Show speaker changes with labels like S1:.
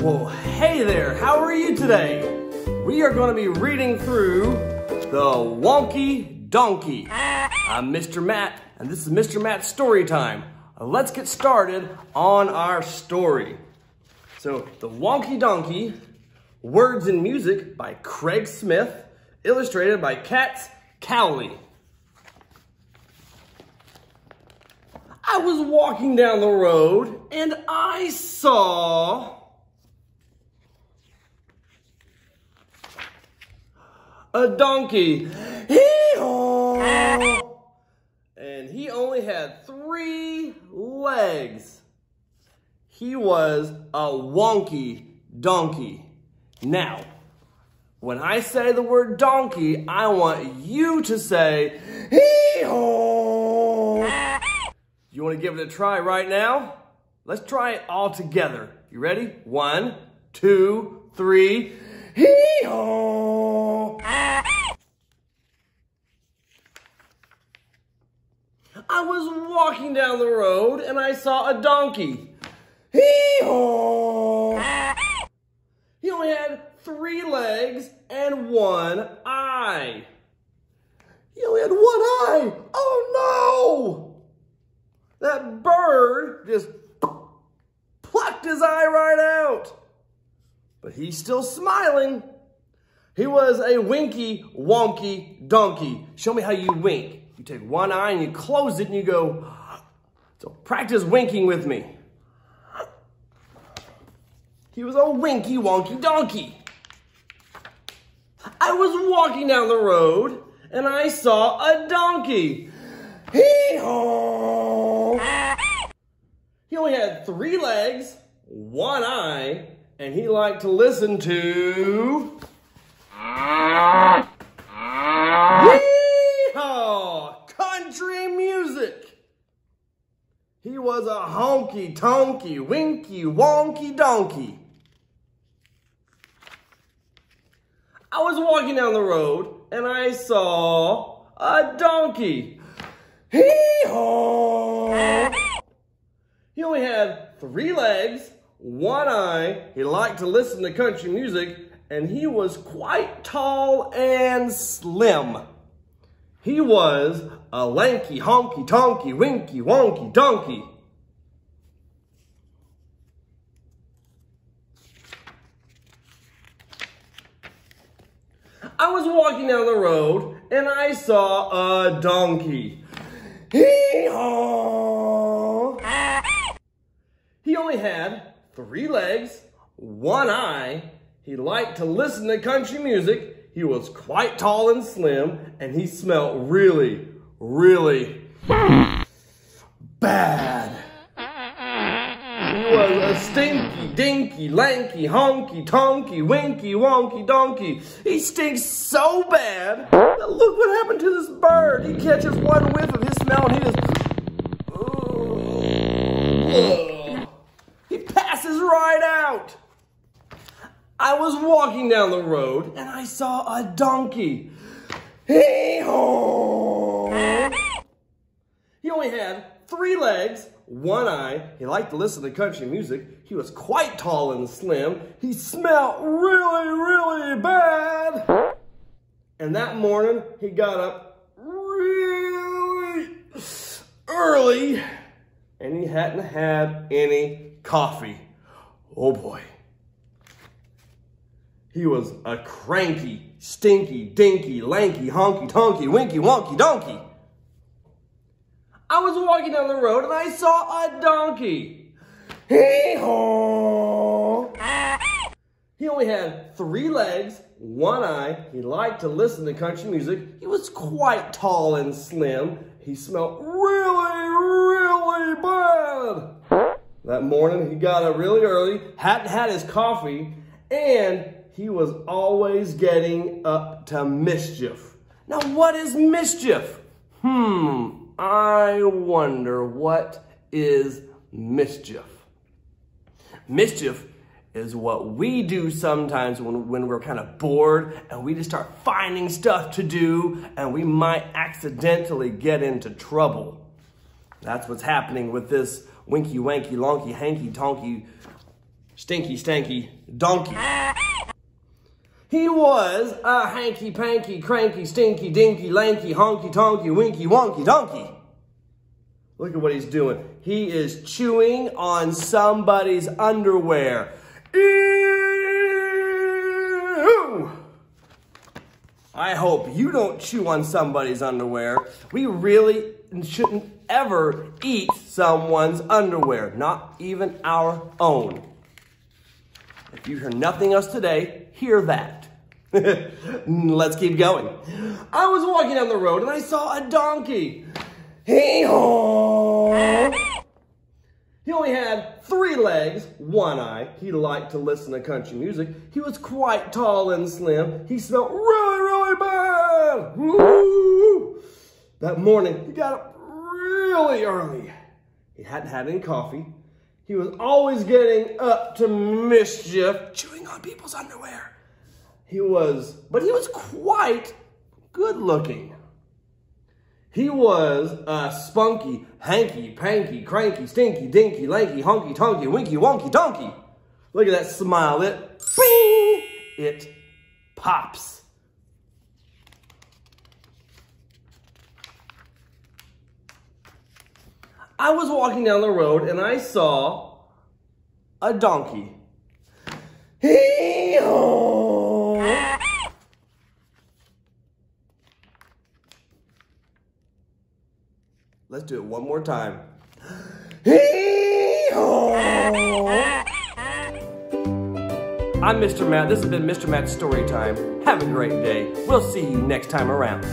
S1: Well, hey there, how are you today? We are going to be reading through The Wonky Donkey. I'm Mr. Matt, and this is Mr. Matt's story time. Let's get started on our story. So, The Wonky Donkey, words and music by Craig Smith, illustrated by Katz Cowley. I was walking down the road and I saw a donkey. Hee-haw! And he only had three legs. He was a wonky donkey. Now, when I say the word donkey, I want you to say, hee-haw! You want to give it a try right now? Let's try it all together. You ready? One, two, three. Hee-haw! I was walking down the road and I saw a donkey. Hee-haw! He only had three legs and one eye. He only had one eye. Oh no! That bird just plucked his eye right out. But he's still smiling. He was a winky, wonky donkey. Show me how you wink. You take one eye and you close it and you go, so practice winking with me. He was a winky, wonky donkey. I was walking down the road and I saw a donkey. Hee-haw! He only had three legs, one eye, and he liked to listen to... Ah. Yee-haw! Country music! He was a honky tonky, winky, wonky donkey. I was walking down the road and I saw a donkey. Hee-haw! He only had three legs, one eye, he liked to listen to country music, and he was quite tall and slim. He was a lanky, honky, tonky, winky, wonky donkey. I was walking down the road and I saw a donkey. Hee-haw! He only had three legs, one eye. He liked to listen to country music. He was quite tall and slim, and he smelled really, really bad. He was a stinky, dinky, lanky, honky, tonky, winky, wonky, donkey. He stinks so bad look what happened to this bird. He catches one whiff of his smell and he just. Ugh. He passes right out. I was walking down the road and I saw a donkey. Hee-haw! He only had three legs, one eye. He liked to listen to country music. He was quite tall and slim. He smelled really, really bad. And that morning, he got up really early and he hadn't had any coffee. Oh boy. He was a cranky, stinky, dinky, lanky, honky, tonky, winky, wonky donkey. I was walking down the road and I saw a donkey. He only had three legs, one eye. He liked to listen to country music. He was quite tall and slim. He smelled really, really bad. That morning, he got up really early, hadn't had his coffee, and he was always getting up to mischief. Now, what is mischief? Hmm, I wonder what is mischief. Mischief is what we do sometimes when, when we're kind of bored and we just start finding stuff to do and we might accidentally get into trouble. That's what's happening with this winky wanky lonky hanky tonky stinky, stanky donkey. He was a hanky, panky, cranky, stinky, dinky, lanky, honky, tonky, winky, wonky, donkey. Look at what he's doing. He is chewing on somebody's underwear. Ew! I hope you don't chew on somebody's underwear. We really shouldn't ever eat someone's underwear, not even our own. If you hear nothing else today, hear that. Let's keep going. I was walking down the road and I saw a donkey. He only had three legs, one eye. He liked to listen to country music. He was quite tall and slim. He smelled really, really bad. That morning, he got up really early. He hadn't had any coffee. He was always getting up to mischief, chewing on people's underwear. He was, but he was quite good looking. He was a spunky, hanky, panky, cranky, stinky, dinky, lanky, honky, tonky, winky, wonky, donkey. Look at that smile. It, bing, it pops. I was walking down the road and I saw a donkey. Hee-haw! Let's do it one more time. Hee-haw! I'm Mr. Matt. This has been Mr. Matt's Story Time. Have a great day. We'll see you next time around.